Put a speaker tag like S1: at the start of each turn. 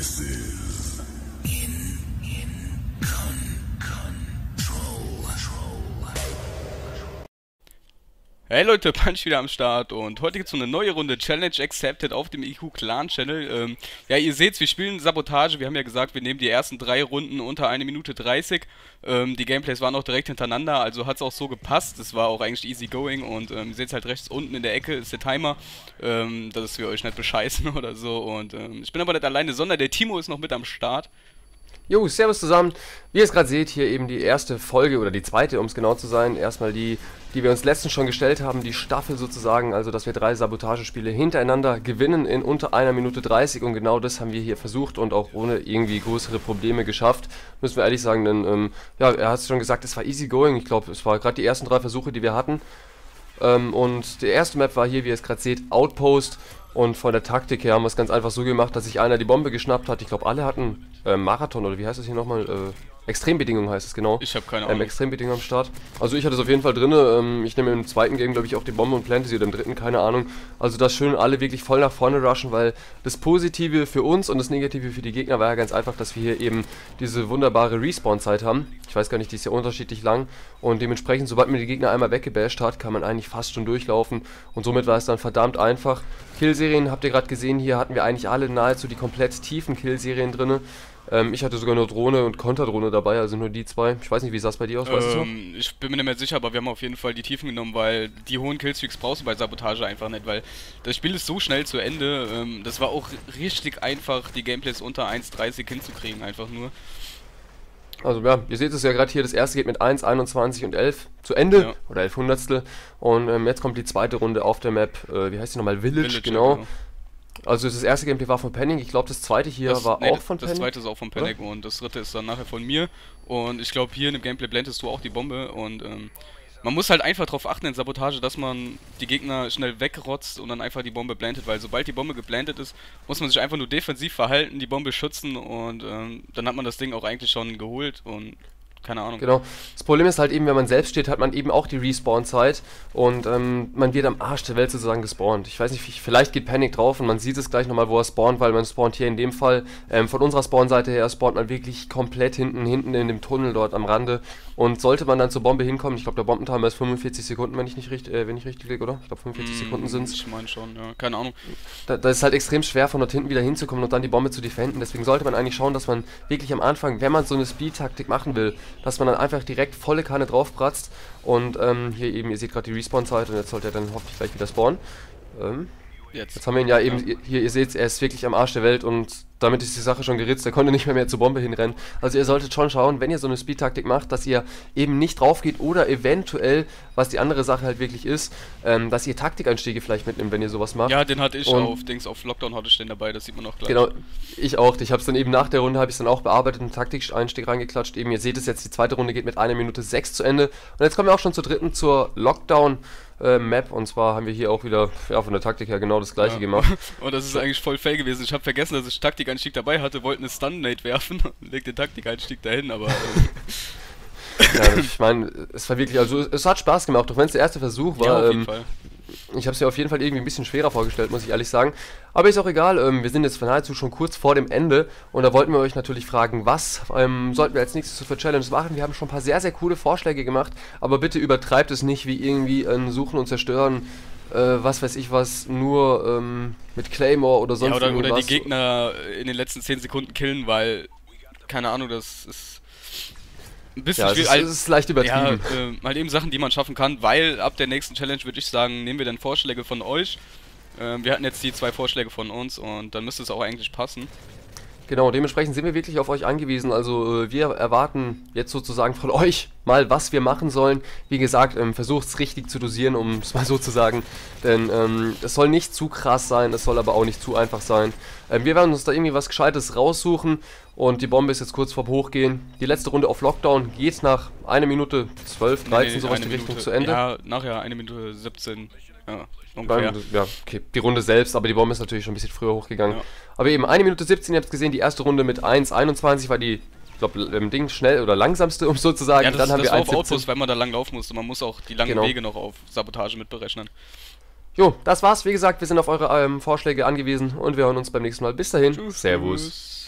S1: This is
S2: Hey Leute, Punch wieder am Start und heute gibt's so eine neue Runde Challenge Accepted auf dem IQ Clan Channel. Ähm, ja, ihr seht's, wir spielen Sabotage. Wir haben ja gesagt, wir nehmen die ersten drei Runden unter eine Minute 30. Ähm, die Gameplays waren auch direkt hintereinander, also hat's auch so gepasst. Es war auch eigentlich easy going und ähm, ihr seht's halt rechts unten in der Ecke ist der Timer, ähm, dass wir euch nicht bescheißen oder so. Und ähm, ich bin aber nicht alleine, sondern der Timo ist noch mit am Start.
S3: Jo, servus zusammen. Wie ihr es gerade seht, hier eben die erste Folge oder die zweite, um es genau zu sein. Erstmal die, die wir uns letztens schon gestellt haben, die Staffel sozusagen, also dass wir drei Sabotagespiele hintereinander gewinnen in unter einer Minute 30 und genau das haben wir hier versucht und auch ohne irgendwie größere Probleme geschafft. Müssen wir ehrlich sagen, denn ähm, ja, er hat es schon gesagt, es war easy going. Ich glaube, es war gerade die ersten drei Versuche, die wir hatten. Ähm, und der erste Map war hier, wie ihr es gerade seht, Outpost. Und von der Taktik her haben wir es ganz einfach so gemacht, dass sich einer die Bombe geschnappt hat. Ich glaube, alle hatten äh, Marathon oder wie heißt das hier nochmal? Äh, Extrembedingungen heißt es genau.
S2: Ich habe keine
S3: Ähm,
S2: Ahnung.
S3: Extrembedingungen am Start. Also ich hatte es auf jeden Fall drin. Ähm, ich nehme im zweiten Game, glaube ich, auch die Bombe und plante sie oder im dritten, keine Ahnung. Also das schön alle wirklich voll nach vorne rushen, weil das Positive für uns und das Negative für die Gegner war ja ganz einfach, dass wir hier eben diese wunderbare Respawn-Zeit haben. Ich weiß gar nicht, die ist ja unterschiedlich lang. Und dementsprechend, sobald man die Gegner einmal weggebasht hat, kann man eigentlich fast schon durchlaufen. Und somit war es dann verdammt einfach. Killserien habt ihr gerade gesehen, hier hatten wir eigentlich alle nahezu die komplett tiefen Killserien drin. Ähm, ich hatte sogar nur Drohne und Konterdrohne dabei, also nur die zwei. Ich weiß nicht, wie sah es bei dir aus, weißt du?
S2: Ähm, ich bin mir nicht mehr sicher, aber wir haben auf jeden Fall die Tiefen genommen, weil die hohen Killstreaks brauchst du bei Sabotage einfach nicht, weil das Spiel ist so schnell zu Ende. Ähm, das war auch richtig einfach, die Gameplays unter 1,30 hinzukriegen, einfach nur.
S3: Also ja, ihr seht es ja gerade hier, das erste geht mit 1, 21 und 11 zu Ende,
S2: Ja.
S3: oder 11 Hundertstel. Und ähm, jetzt kommt die zweite Runde auf der Map, äh, wie heißt die nochmal? Village,
S2: Village,
S3: genau.
S2: ja,
S3: Also das erste Gameplay war von Penning, ich glaube das zweite hier
S2: Das,
S3: war
S2: nee,
S3: auch
S2: das-
S3: von
S2: Das
S3: Penning.
S2: zweite ist auch von Panic und das dritte ist dann nachher von mir. Und ich glaube, hier in dem Gameplay blendest du auch die Bombe und ähm, man muss halt einfach darauf achten in Sabotage, dass man die Gegner schnell wegrotzt und dann einfach die Bombe blendet, weil sobald die Bombe geblendet ist, muss man sich einfach nur defensiv verhalten, die Bombe schützen und ähm, dann hat man das Ding auch eigentlich schon geholt und keine Ahnung.
S3: Genau. Das Problem ist halt eben, wenn man selbst steht, hat man eben auch die Respawn-Zeit und ähm, man wird am Arsch der Welt sozusagen gespawnt. Ich weiß nicht, vielleicht geht Panic drauf und man sieht es gleich nochmal, wo er spawnt, weil man spawnt hier in dem Fall ähm, von unserer Spawn-Seite her spawnt man wirklich komplett hinten, hinten in dem Tunnel dort am Rande und sollte man dann zur Bombe hinkommen, ich glaube der Bombentimer ist 45 Sekunden, wenn ich nicht richtig, äh, wenn ich richtig liege, oder? Ich glaube 45 Sekunden sind es.
S2: Ich meine schon, ja. Keine Ahnung.
S3: Da, das ist halt extrem schwer, von dort hinten wieder hinzukommen und dann die Bombe zu defenden. Deswegen sollte man eigentlich schauen, dass man wirklich am Anfang, wenn man so eine Speed-Taktik machen will, dass man dann einfach direkt volle Kanne draufpratzt. Und ähm, hier eben, ihr seht gerade die Respawn-Zeit und jetzt sollte er dann hoffentlich gleich wieder spawnen. Ähm,
S2: Jetzt.
S3: jetzt haben wir ihn ja eben, hier, ihr seht, er ist wirklich am Arsch der Welt und damit ist die Sache schon geritzt. Er konnte nicht mehr, mehr zur Bombe hinrennen. Also ihr solltet schon schauen, wenn ihr so eine Speed-Taktik macht, dass ihr eben nicht drauf geht oder eventuell, was die andere Sache halt wirklich ist, ähm, dass ihr Taktikeinstiege vielleicht mitnimmt, wenn ihr sowas macht.
S2: Ja, den hatte ich
S3: Und-
S2: auf Dings, auf Lockdown hatte ich den dabei, das sieht man auch gleich.
S3: Genau, ich auch. Ich habe es dann eben nach der Runde, habe ich dann auch bearbeitet, einen Taktikeinstieg reingeklatscht. Eben, ihr seht es jetzt, die zweite Runde geht mit einer Minute sechs zu Ende. Und jetzt kommen wir auch schon zur dritten, zur Lockdown-Map. Und zwar haben wir hier auch wieder, ja, von der Taktik her genau das gleiche
S2: Ja.
S3: gemacht.
S2: Und das ist eigentlich voll fail gewesen. Ich habe vergessen, dass ich Taktikeinstieg dabei hatte, wollte eine Stun-Nate werfen und leg den Taktikeinstieg dahin, aber ähm,
S3: ja, ich meine, es war wirklich, also es hat Spaß gemacht, auch wenn es der erste Versuch war.
S2: ja, auf jeden
S3: ähm,
S2: Fall.
S3: Ich habe es mir auf jeden Fall irgendwie ein bisschen schwerer vorgestellt, muss ich ehrlich sagen. Aber ist auch egal, ähm, wir sind jetzt nahezu schon kurz vor dem Ende und da wollten wir euch natürlich fragen, was ähm, sollten wir als nächstes für Challenges machen? Wir haben schon ein paar sehr, sehr coole Vorschläge gemacht, aber bitte übertreibt es nicht wie irgendwie ein Suchen und Zerstören, äh, was weiß ich was, nur ähm, mit Claymore oder sonst
S2: Ja, oder, oder die
S3: irgendwas.
S2: Gegner in den letzten 10 Sekunden killen, weil, keine Ahnung, das ist ein bisschen
S3: Ja, es
S2: schwierig.
S3: ist,
S2: Halt-
S3: es ist leicht
S2: ja,
S3: übertrieben.
S2: äh, halt eben Sachen, die man schaffen kann, weil ab der nächsten Challenge würde ich sagen, nehmen wir dann Vorschläge von euch. Ähm, wir hatten jetzt die zwei Vorschläge von uns und dann müsste es auch eigentlich passen.
S3: Genau, dementsprechend sind wir wirklich auf euch angewiesen. Also äh, wir erwarten jetzt sozusagen von euch mal, was wir machen sollen. Wie gesagt, ähm, versucht es richtig zu dosieren, um es mal so zu sagen. Denn ähm, es soll nicht zu krass sein, es soll aber auch nicht zu einfach sein. Ähm, wir werden uns da irgendwie was Gescheites raussuchen und die Bombe ist jetzt kurz vorm Hochgehen. Die letzte Runde auf Lockdown geht nach 1 Minute 12, 13,
S2: Nee,
S3: sowas
S2: eine
S3: die Richtung
S2: Minute-
S3: zu Ende.
S2: Ja, nachher eine Minute 17. Ja, ungefähr.
S3: Ja, okay, die Runde selbst, aber die Bombe ist natürlich schon ein bisschen früher hochgegangen.
S2: Ja.
S3: Aber eben, 1 Minute 17, ihr habt es gesehen, die erste Runde mit 1,21 war die, ich glaube, im Ding schnell oder langsamste, um so zu sagen.
S2: Ja, das,
S3: Dann haben
S2: das
S3: wir
S2: war auf
S3: 1,17.
S2: Outpost, weil man da lang laufen musste. Man muss auch die langen
S3: Genau.
S2: Wege noch auf Sabotage mit berechnen.
S3: Jo, das war's. Wie gesagt, wir sind auf eure ähm, Vorschläge angewiesen und wir hören uns beim nächsten Mal. Bis dahin. Servus.
S2: Tschüss.